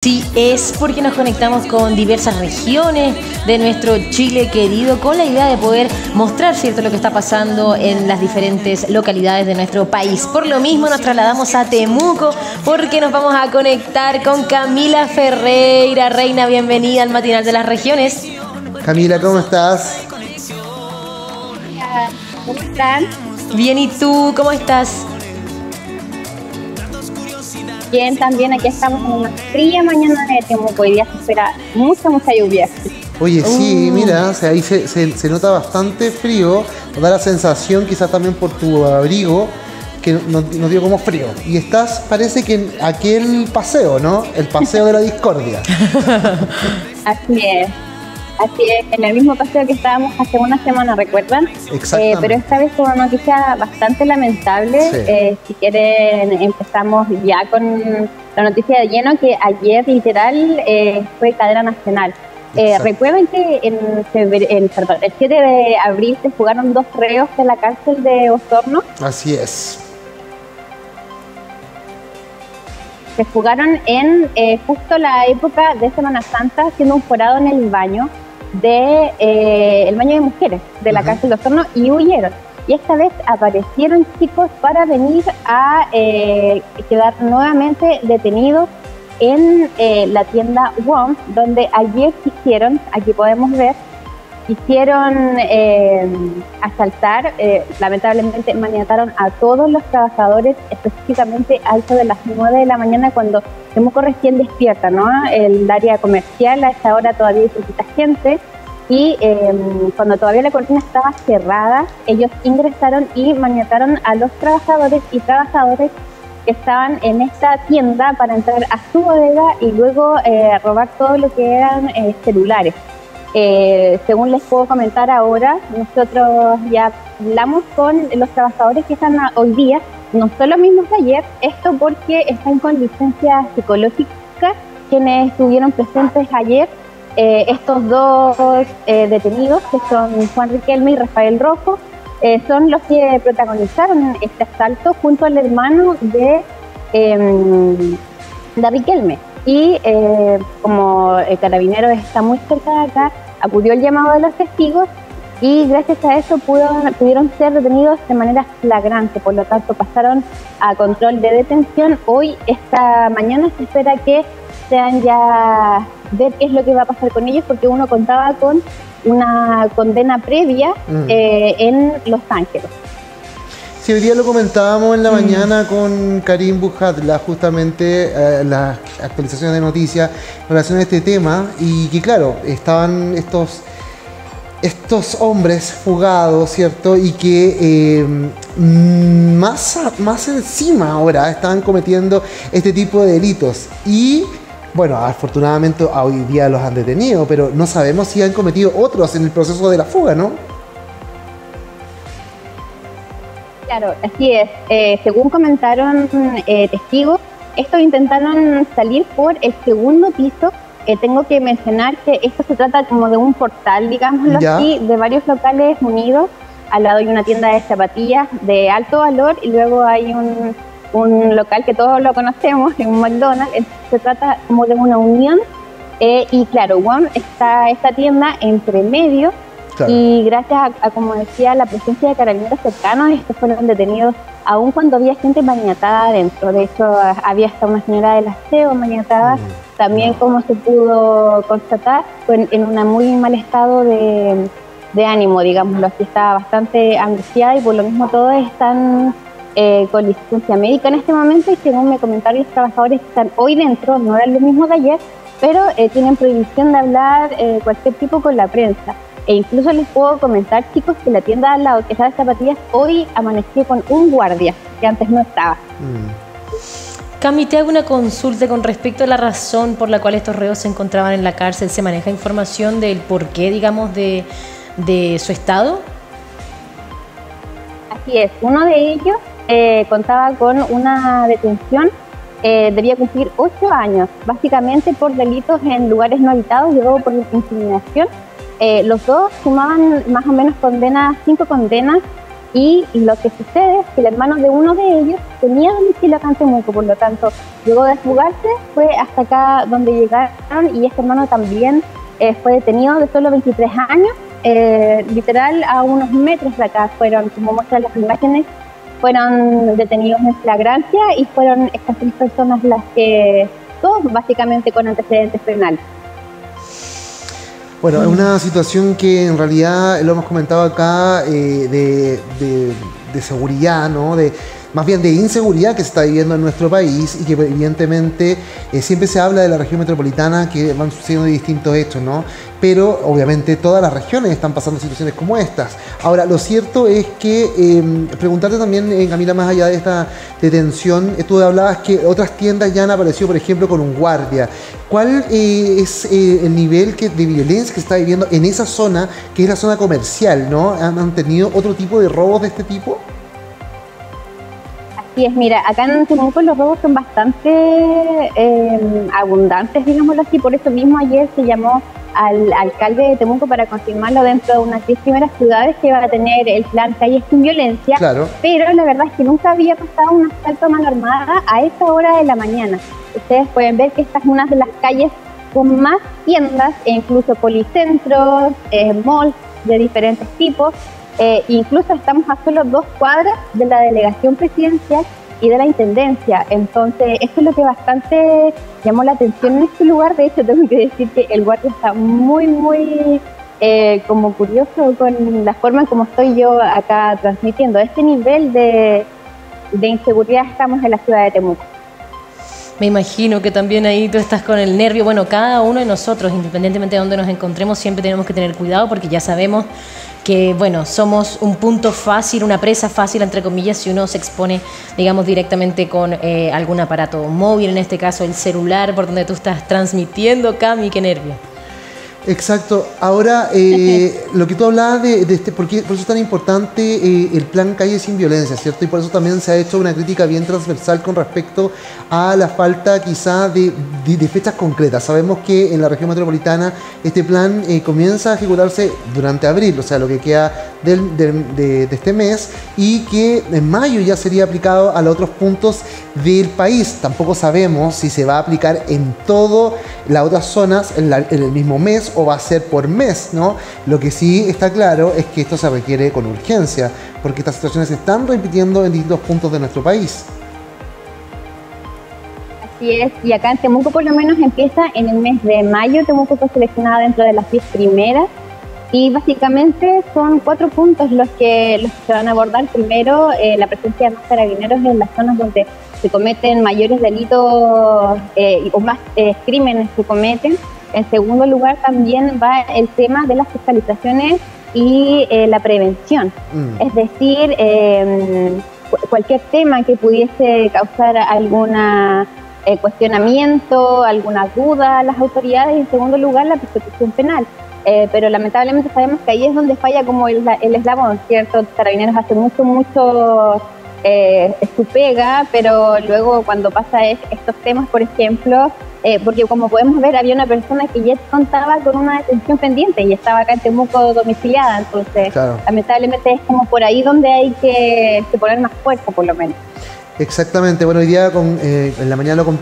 Sí, es porque nos conectamos con diversas regiones de nuestro Chile querido con la idea de poder mostrar cierto lo que está pasando en las diferentes localidades de nuestro país. Por lo mismo nos trasladamos a Temuco porque nos vamos a conectar con Camila Ferreira. Reina, bienvenida al matinal de las regiones. Camila, ¿cómo estás? ¿Cómo están? Bien, ¿y tú? ¿Cómo estás? Bien, también aquí estamos en una fría mañana de Temuco. Hoy día se espera mucha, mucha lluvia. Oye, sí, Uh. mira, o sea, ahí se, se- se nota bastante frío, nos da la sensación, quizás también por tu abrigo, que nos, nos dio como frío. Y estás, parece que en aquel paseo, ¿no? El paseo de la discordia. Así es. Así es, en el mismo paseo que estábamos hace una semana, ¿recuerdan? Exactamente. Eh, pero esta vez con una noticia bastante lamentable. Sí. Eh, si quieren, empezamos ya con la noticia de lleno que ayer literal eh, fue cadena nacional. Eh. Recuerden que en, en- perdón, el 7 de abril se jugaron dos reos de la cárcel de Osorno. Así es. se jugaron en eh, justo la época de Semana Santa, haciendo un forado en el baño de eh, el baño de mujeres de la cárcel de Osorno y huyeron. Y esta vez aparecieron chicos para venir a eh, quedar nuevamente detenidos en eh, la tienda WOM, donde ayer quisieron, aquí podemos ver, quisieron eh, asaltar, eh, lamentablemente maniataron a todos los trabajadores, específicamente a eso de las 9 de la mañana cuando Temuco recién despierta, ¿no? El área comercial a esa hora todavía hay poquita gente y eh, cuando todavía la cortina estaba cerrada, ellos ingresaron y maniataron a los trabajadores y trabajadoras que estaban en esta tienda para entrar a su bodega y luego eh, robar todo lo que eran eh, celulares. Eh, según les puedo comentar ahora, nosotros ya hablamos con los trabajadores que están hoy día, no son los mismos de ayer, esto porque están con licencia psicológica, quienes estuvieron presentes ayer, eh, estos dos eh, detenidos, que son Juan Riquelme y Rafael Rojo, eh, son los que protagonizaron este asalto junto al hermano de, em, de Riquelme. Y eh, como el carabinero está muy cerca de acá, acudió el llamado de los testigos y gracias a eso pudieron, pudieron ser detenidos de manera flagrante, por lo tanto pasaron a control de detención. Hoy, esta mañana, se espera que sean ya ver qué es lo que va a pasar con ellos, porque uno contaba con una condena previa Mm. eh, en Los Ángeles. Sí, hoy día lo comentábamos Mm. en la mañana con Karim Bujatla, justamente eh, las actualizaciones de noticias en relación a este tema, y que claro, estaban estos, estos hombres fugados, ¿cierto? Y que eh, mm, más, más encima ahora estaban cometiendo este tipo de delitos. Y bueno, afortunadamente hoy día los han detenido, pero no sabemos si han cometido otros en el proceso de la fuga, ¿no? Claro, así es. Eh, según comentaron eh, testigos, estos intentaron salir por el segundo piso. Eh, tengo que mencionar que esto se trata como de un portal, digámoslo Ya. así, de varios locales unidos. Al lado hay una tienda de zapatillas de alto valor y luego hay un, un local que todos lo conocemos, un McDonald's. Entonces, se trata como de una unión. Eh, y claro, One está esta tienda entre medio Claro. y gracias a, a, como decía, la presencia de carabineros cercanos, estos fueron detenidos aun cuando había gente maniatada adentro. De hecho, había hasta una señora del aseo maniatada. Mm. También, como se pudo constatar, fue en, en un muy mal estado de, de ánimo, digámoslo así. Estaba bastante angustiada y por lo mismo todos están eh, con licencia médica en este momento y según me comentaron los trabajadores que están hoy dentro, no eran los mismos de ayer, pero eh, tienen prohibición de hablar eh, cualquier tipo con la prensa. E incluso les puedo comentar, chicos, que la tienda al lado, que está de zapatillas, hoy amaneció con un guardia, que antes no estaba. Mm. Cami, te hago una consulta con respecto a la razón por la cual estos reos se encontraban en la cárcel. ¿Se maneja información del porqué, digamos, de, de su estado? Así es, uno de ellos eh, contaba con una detención, eh, debía cumplir ocho años, básicamente por delitos en lugares no habitados y luego por intimidación. Eh, los dos sumaban más o menos condenas, cinco condenas Y, lo que sucede es que el hermano de uno de ellos tenía domicilio acá en Temuco, por lo tanto, luego de fugarse, fue hasta acá donde llegaron y este hermano también eh, fue detenido de solo 23 años, eh, literal a unos metros de acá, fueron, como muestran las imágenes, fueron detenidos en flagrancia y fueron estas tres personas las que, todos básicamente con antecedentes penales. Bueno, es una situación que en realidad lo hemos comentado acá eh, de, de, seguridad, ¿no? De, más bien de inseguridad que se está viviendo en nuestro país y que evidentemente eh, siempre se habla de la región metropolitana que van sucediendo distintos hechos, ¿no? Pero obviamente todas las regiones están pasando situaciones como estas. Ahora, lo cierto es que em, preguntarte también, eh, Camila, más allá de esta detención, eh, tú hablabas que otras tiendas ya han aparecido, por ejemplo, con un guardia. ¿Cuál es el nivel que, de violencia que se está viviendo en esa zona, que es la zona comercial, ¿no? ¿Han tenido otro tipo de robos de este tipo? Así es, mira, acá en Temuco los robos son bastante em, abundantes, digámoslo así, por eso mismo ayer se llamó al alcalde de Temuco para confirmarlo dentro de unas 10 primeras ciudades que va a tener el plan Calles sin Violencia, claro. pero la verdad es que nunca había pasado un asalto a mano armada a esa hora de la mañana. Ustedes pueden ver que esta es una de las calles con más tiendas e incluso policentros, eh, malls de diferentes tipos, eh, incluso estamos a solo dos cuadras de la delegación presidencial y de la intendencia. Entonces, esto es lo que bastante llamó la atención en este lugar. De hecho, tengo que decir que el guardia está muy, muy eh, como curioso con la forma en como estoy yo acá transmitiendo. Este nivel de, de inseguridad estamos en la ciudad de Temuco. Me imagino que también ahí tú estás con el nervio. Bueno, cada uno de nosotros, independientemente de donde nos encontremos, siempre tenemos que tener cuidado porque ya sabemos que, bueno, somos un punto fácil, una presa fácil, entre comillas, si uno se expone, digamos, directamente con eh, algún aparato móvil, en este caso el celular, por donde tú estás transmitiendo, Cami, qué nervio. Exacto. Ahora, eh, lo que tú hablabas de, este, por, eso es tan importante eh, el plan Calle sin Violencia, ¿cierto? Y por eso también se ha hecho una crítica bien transversal con respecto a la falta quizá de, fechas concretas. Sabemos que en la región metropolitana este plan eh, comienza a ejecutarse durante abril, o sea, lo que queda de, este mes, y que en mayo ya sería aplicado a los otros puntos del país. Tampoco sabemos si se va a aplicar en todas las otras zonas en el mismo mes o va a ser por mes, ¿no? Lo que sí está claro es que esto se requiere con urgencia, porque estas situaciones se están repitiendo en distintos puntos de nuestro país. Así es, y acá en Temuco por lo menos empieza en el mes de mayo, Temuco fue seleccionada dentro de las 10 primeras y básicamente son cuatro puntos los que, los se van a abordar. Primero, eh, la presencia de más carabineros en las zonas donde se cometen mayores delitos eh, o más eh, crímenes se cometen. En segundo lugar, también va el tema de las fiscalizaciones y eh, la prevención. Mm. Es decir, em, cualquier tema que pudiese causar algún eh, cuestionamiento, alguna duda a las autoridades. Y en segundo lugar, la persecución penal. Eh, pero lamentablemente sabemos que ahí es donde falla como el, el eslabón, ¿cierto? Carabineros hace mucho, mucho eh, su pega, pero luego cuando pasa estos temas, por ejemplo, eh, porque como podemos ver, había una persona que ya contaba con una detención pendiente y estaba acá en Temuco domiciliada, entonces lamentablemente es como por ahí donde hay que, poner más fuerza, por lo menos. Exactamente, bueno, hoy día con, eh, en la mañana lo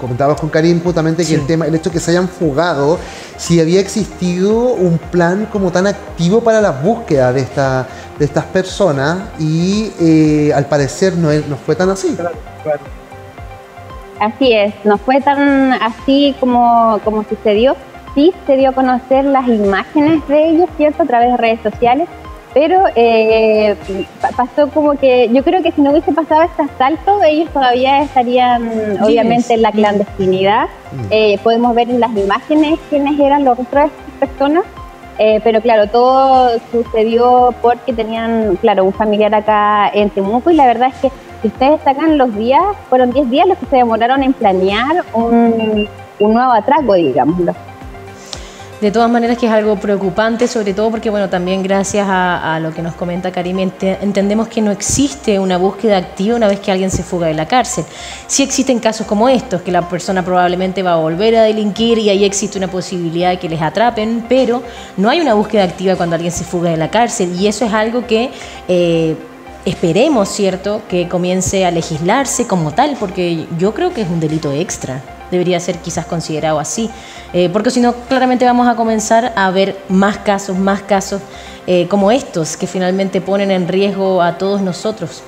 comentábamos con Karim justamente que el tema, el hecho de que se hayan fugado, si había existido un plan como tan activo para la búsqueda de esta de estas personas y eh, al parecer no, no fue tan así. Así es, no fue tan así como, como sucedió. Sí se dio a conocer las imágenes de ellos, ¿cierto? A través de redes sociales, pero eh, pasó como que yo creo que si no hubiese pasado este asalto, ellos todavía estarían obviamente en la clandestinidad. Mm. Eh, podemos ver en las imágenes quiénes eran los otros de estas personas eh, pero claro, todo sucedió porque tenían, claro, un familiar acá en Temuco y la verdad es que si ustedes sacan los días, fueron 10 días los que se demoraron en planear un, un nuevo atraco, digámoslo. De todas maneras que es algo preocupante, sobre todo porque, bueno, también gracias a, lo que nos comenta Karim, entendemos que no existe una búsqueda activa una vez que alguien se fuga de la cárcel. Sí existen casos como estos, que la persona probablemente va a volver a delinquir y ahí existe una posibilidad de que les atrapen, pero no hay una búsqueda activa cuando alguien se fuga de la cárcel y eso es algo que... Eh, esperemos, ¿cierto?, que comience a legislarse como tal, porque yo creo que es un delito extra. Debería ser quizás considerado así, eh, porque si no, claramente vamos a comenzar a ver más casos, más casos eh, como estos, que finalmente ponen en riesgo a todos nosotros.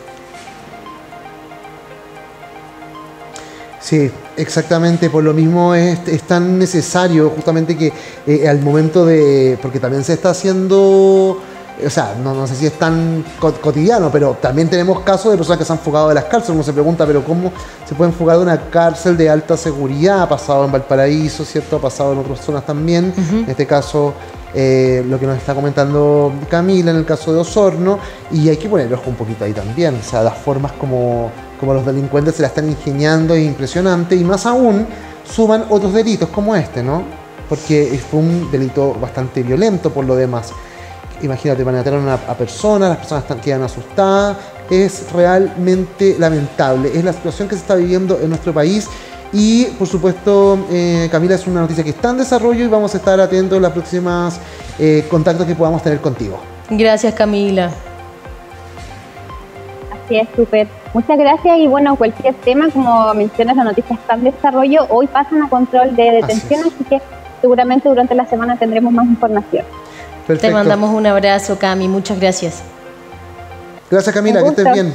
Sí, exactamente, por lo mismo es, tan necesario justamente que eh, al momento de, porque también se está haciendo o sea, no, sé si es tan cotidiano, pero también tenemos casos de personas que se han fugado de las cárceles. Uno se pregunta, pero ¿cómo se pueden fugar de una cárcel de alta seguridad? Ha pasado en Valparaíso, ¿cierto? Ha pasado en otras zonas también. En este caso, eh, lo que nos está comentando Camila en el caso de Osorno. Y hay que poner ojo un poquito ahí también. O sea, las formas como, como los delincuentes se la están ingeniando es impresionante. Y más aún, suman otros delitos como este, ¿no? Porque fue un delito bastante violento por lo demás imagínate, van a tener a, a personas, las personas están, quedan asustadas, es realmente lamentable. Es la situación que se está viviendo en nuestro país y por supuesto, eh, Camila, es una noticia que está en desarrollo y vamos a estar atentos a los próximos eh, contactos que podamos tener contigo. Gracias, Camila. Así es, súper. Muchas gracias y bueno, cualquier tema, como mencionas, la noticia está en desarrollo. Hoy pasan a control de detención, así que seguramente durante la semana tendremos más información. Te mandamos un abrazo, Cami. Muchas gracias. Gracias, Camila. Que estés bien.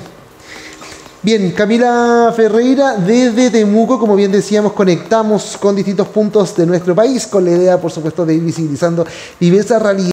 Bien, Camila Ferreira, desde Temuco, como bien decíamos, conectamos con distintos puntos de nuestro país, con la idea, por supuesto, de ir visibilizando diversas realidades.